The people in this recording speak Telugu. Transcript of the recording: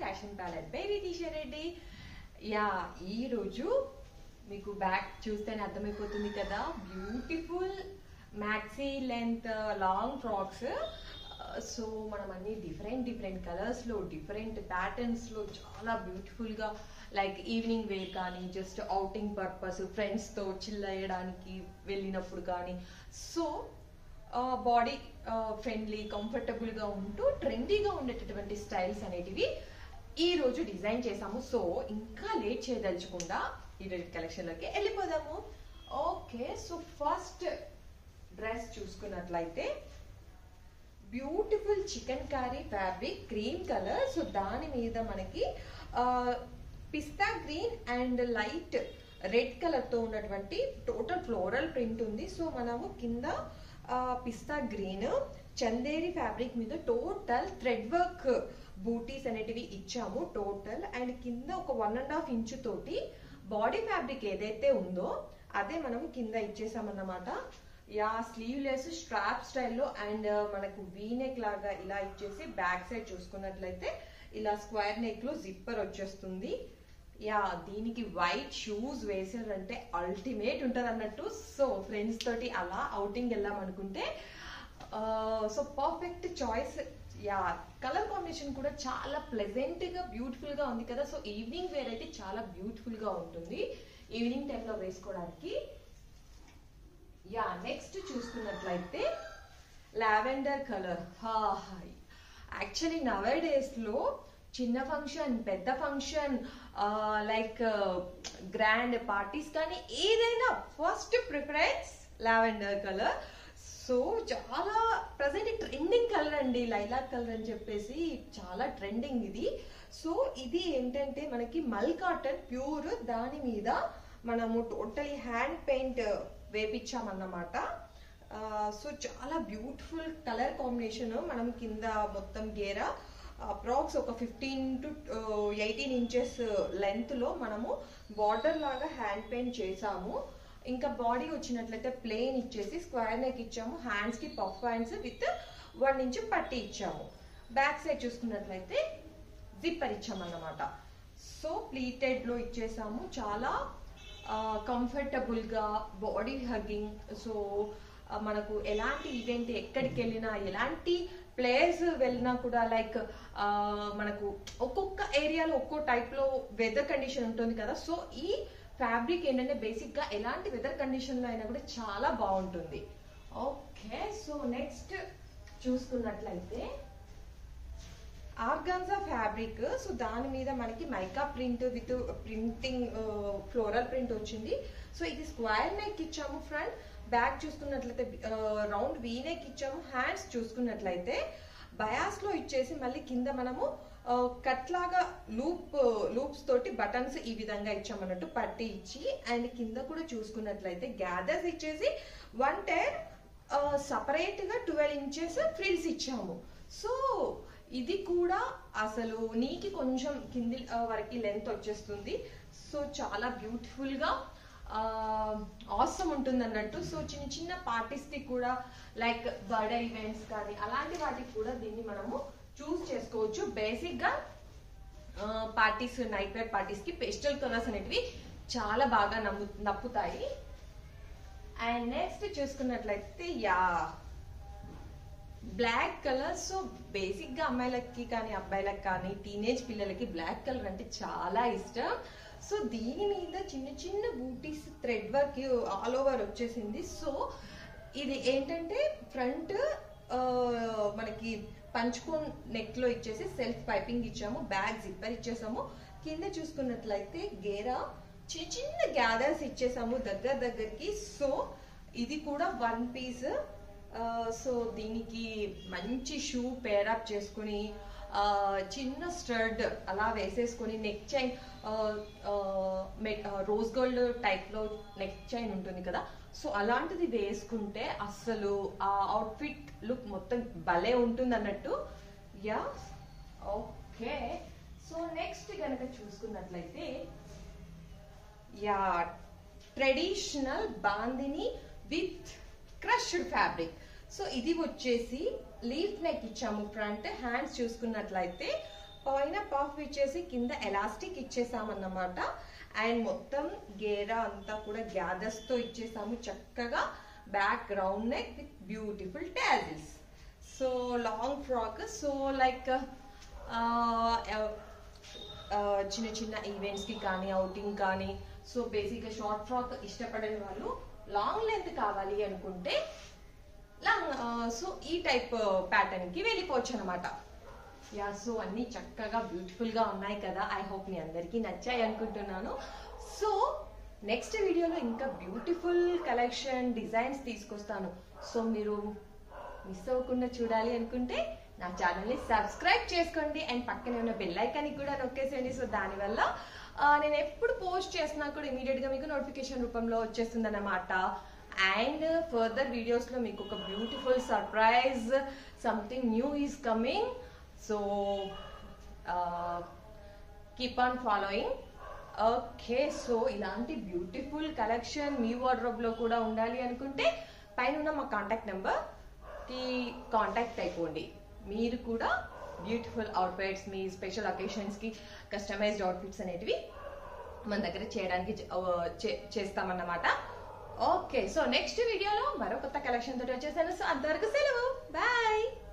Fashion palette baby Reddy yeah ఈ రోజు మీకు బ్యాక్ చూస్తేనే అర్థమైపోతుంది కదా. Beautiful maxi length long frocks so మనం అన్ని డిఫరెంట్ డిఫరెంట్ కలర్స్లో డిఫరెంట్ ప్యాటర్న్స్లో చాలా బ్యూటిఫుల్గా లైక్ ఈవినింగ్ వేర్ కానీ జస్ట్ అవుటింగ్ పర్పస్ ఫ్రెండ్స్తో చిల్ అయ్యడానికి వెళ్ళినప్పుడు కానీ. సో బాడీ ఫ్రెండ్లీ కంఫర్టబుల్గా ఉంటూ ట్రెండీగా ఉండేటటువంటి స్టైల్స్ అనేటివి ఈ రోజు డిజైన్ చేసాము. సో ఇంకా లేట్ చేయదలుచకుండా ఈరోజు కలెక్షన్లోకి వెళ్ళిపోదాము. ఓకే సో ఫస్ట్ డ్రెస్ చూసుకున్నట్లయితే beautiful chikankari fabric cream colour. So దాని మీద మనకి pista green and light red కలర్తో ఉన్నటువంటి టోటల్ ఫ్లోరల్ ప్రింట్ ఉంది. సో మనము కింద పిస్తా గ్రీన్ చందేరి ఫ్యాబ్రిక్ మీద టోటల్ థ్రెడ్ వర్క్ బూటీస్ అనేటివి ఇచ్చాము. టోటల్ అండ్ కింద ఒక వన్ అండ్ హాఫ్ ఇంచు తోటి బాడీ ఫ్యాబ్రిక్ ఏదైతే ఉందో అదే మనం కింద ఇచ్చేసామన్నమాట. యా స్లీవ్లెస్ స్ట్రాప్ స్టైల్లో అండ్ uh, మనకు వీనెక్ లాగా ఇలా ఇచ్చేసి బ్యాక్ సైడ్ చూసుకున్నట్లయితే ఇలా స్క్వేర్ నెక్లో జిప్పర్ వచ్చేస్తుంది. యా దీనికి వైట్ షూస్ వేసారంటే అల్టిమేట్ ఉంటుంది అన్నట్టు సో ఫ్రెండ్స్ తోటి అలా అవుటింగ్ వెళ్దాం అనుకుంటే so perfect choice yeah colour combination కూడా చాలా ప్లెజెంట్గా బ్యూటిఫుల్గా ఉంది కదా. సో ఈవినింగ్ వేర్ అయితే చాలా బ్యూటిఫుల్గా ఉంటుంది ఈవినింగ్ టైంలో వేసుకోవడానికి. యా నెక్స్ట్ చూసుకున్నట్లయితే లావెండర్ కలర్ యాక్చువల్లీ నవర్ డేస్లో చిన్న ఫంక్షన్ పెద్ద ఫంక్షన్ లైక్ గ్రాండ్ పార్టీస్ కానీ ఏదైనా first preference lavender colour so చాలా ప్రజెంట్ ట్రెండింగ్ కలర్ అండి లైలాక్ కలర్ అని చెప్పేసి చాలా ట్రెండింగ్ ఇది. సో ఇది ఏంటంటే మనకి మల్ కాటన్ ప్యూర్ దాని మీద మనము టోటలీ హ్యాండ్ పెయింట్ వేపించామన్నమాట సో చాలా బ్యూటిఫుల్ కలర్ కాంబినేషన్ మనం కింద మొత్తం గేరా అప్రాక్స్ ఒక ఫిఫ్టీన్ టు ఎయిటీన్ ఇంచెస్ లెంత్లో మనము బార్డర్ లాగా హ్యాండ్ పెయింట్ చేసాము. ఇంకా బాడీ వచ్చినట్లయితే ప్లెయిన్ ఇచ్చేసి స్క్వేర్ నెక్ ఇచ్చాము. హ్యాండ్స్కి puff hands with one inch పట్టి ఇచ్చాము. బ్యాక్ సైడ్ చూసుకున్నట్లయితే జిప్పర్ ఇచ్చాము అన్నమాట సో ప్లీటెడ్లో ఇచ్చేసాము. చాలా కంఫర్టబుల్గా బాడీ హగ్గింగ్ సో మనకు ఎలాంటి ఈవెంట్ ఎక్కడికి వెళ్ళినా ఎలాంటి ప్లేస్ వెళ్ళినా కూడా లైక్ మనకు ఒక్కొక్క ఏరియాలో ఒక్కో టైప్లో వెదర్ కండిషన్ ఉంటుంది కదా. సో ఈ ఫ్యాబ్రిక్ ఏంటంటే బేసిక్గా ఎలాంటి వెదర్ కండిషన్లో అయినా కూడా చాలా బాగుంటుంది. ఓకే సో నెక్స్ట్ చూసుకున్నట్లయితే ఆర్గాన్జా ఫ్యాబ్రిక్. సో దాని మీద మనకి mica print with printing floral print వచ్చింది. సో ఇది స్క్వేర్ నెక్ ఇచ్చాము ఫ్రంట్ బ్యాక్ చూసుకున్నట్లయితే రౌండ్ వీ నెక్ ఇచ్చాము. హ్యాండ్స్ చూసుకున్నట్లయితే బయాస్లో ఇచ్చేసి మళ్ళీ కింద మనము కట్ లాగా లూప్ లూప్స్ తోటి బటన్స్ ఈ విధంగా ఇచ్చామన్నట్టు పట్టి ఇచ్చి అండ్ కింద కూడా చూసుకున్నట్లయితే గ్యాదర్స్ ఇచ్చేసి వన్ టైర్ సపరేట్గా ట్వెల్వ్ ఇంచెస్ ఫ్రిల్స్ ఇచ్చాము. సో ఇది కూడా అసలు నీకి కొంచెం కింది వరకు లెంత్ వచ్చేస్తుంది. సో చాలా బ్యూటిఫుల్గా ఆసమ్ ఉంటుంది అన్నట్టు సో చిన్న చిన్న పార్టీస్ కూడా లైక్ బర్త్డే ఈవెంట్స్ కానీ అలాంటి వాటికి కూడా దీన్ని మనము చూస్ చేసుకోవచ్చు. బేసిక్గా పార్టీస్ నైట్ వేర్ పార్టీస్కి పెస్టల్ కలర్స్ అనేటివి చాలా బాగా నమ్ము నప్పుతాయి. అండ్ నెక్స్ట్ చూసుకున్నట్లయితే యా బ్లాక్ కలర్ సో బేసిక్గా అమ్మాయిలకి కానీ అబ్బాయిలకు కానీ టీనేజ్ పిల్లలకి బ్లాక్ కలర్ అంటే చాలా ఇష్టం. సో దీని మీద చిన్న చిన్న బూటీస్ థ్రెడ్ వర్క్ ఆల్ ఓవర్ వచ్చేసింది. సో ఇది ఏంటంటే ఫ్రంట్ మనకి పంచుకోన్ నెక్లో ఇచ్చేసి సెల్ఫ్ పైపింగ్ ఇచ్చాము బ్యాగ్ జిప్పర్ ఇచ్చేసాము. కింద చూసుకున్నట్లయితే గేరా చిన్న చిన్న గ్యాదర్స్ ఇచ్చేసాము దగ్గర దగ్గరికి. సో ఇది కూడా వన్ పీస్ సో దీనికి మంచి షూ పేరప్ చేసుకుని చిన్న స్టర్డ్ అలా వేసేసుకొని నెక్ చైన్ రోజ్ గోల్డ్ టైప్లో నెక్ చైన్ ఉంటుంది కదా సో అలాంటిది వేసుకుంటే అస్సలు ఆ అవుట్ఫిట్ లుక్ మొత్తం భలే ఉంటుంది అన్నట్టు యా ఓకే సో నెక్స్ట్ కనుక చూసుకున్నట్లయితే yeah traditional bandhani with crushed fabric so ఇది వచ్చేసి లీఫ్ నెక్ ఇచ్చాము ఫ్రంట్ హ్యాండ్స్ చూసుకున్నట్లయితే పైన పఫ్ ఇచ్చేసి కింద ఎలాస్టిక్ ఇచ్చేసామన్నమాట. అండ్ మొత్తం గేరా అంతా కూడా గ్యాదర్స్తో ఇచ్చేసాము చక్కగా back round neck with beautiful tassels so long frock so like చిన్న చిన్న ఈవెంట్స్కి కానీ అవుటింగ్ కానీ సో బేసిక్గా షార్ట్ ఫ్రాక్ ఇష్టపడని వాళ్ళు లాంగ్ లెంత్ కావాలి అనుకుంటే లాంగ్ సో uh, ఈ టైప్ ప్యాటర్న్కి uh, వెళ్ళిపోవచ్చు అనమాట యా సో అన్ని చక్కగా బ్యూటిఫుల్గా ఉన్నాయి కదా. ఐ హోప్ మీ అందరికీ నచ్చాయి అనుకుంటున్నాను. సో నెక్స్ట్ వీడియోలో ఇంకా బ్యూటిఫుల్ కలెక్షన్ డిజైన్స్ తీసుకొస్తాను. సో మీరు మిస్ అవ్వకుండా చూడాలి అనుకుంటే నా ఛానల్ని సబ్స్క్రైబ్ చేసుకోండి. అండ్ పక్కనే ఉన్న బెల్లైకాన్ని కూడా నొక్కేసేయండి. సో దానివల్ల నేను ఎప్పుడు పోస్ట్ చేసినా కూడా ఇమీడియట్గా మీకు నోటిఫికేషన్ రూపంలో వచ్చేస్తుంది అన్నమాట అండ్ ఫర్దర్ వీడియోస్లో మీకు ఒక beautiful surprise something new is coming so keep on following okay so ఇలాంటి బ్యూటిఫుల్ కలెక్షన్ మీ వార్డ్రోబ్లో కూడా ఉండాలి అనుకుంటే పైన ఉన్న మా కాంటాక్ట్ నెంబర్కి కాంటాక్ట్ అయిపోండి. మీరు కూడా బ్యూటిఫుల్ అవుట్ఫిట్స్ మీ స్పెషల్ అకేషన్స్కి కస్టమైజ్డ్ అవుట్ఫిట్స్ అనేటివి మన దగ్గర చేయడానికి చే- uh, చేస్తామన్నమాట. ఓకే సో నెక్స్ట్ వీడియోలో మరో కొత్త కలెక్షన్ తోటి వచ్చేసాను. సో అంతవరకు సెలవు. బాయ్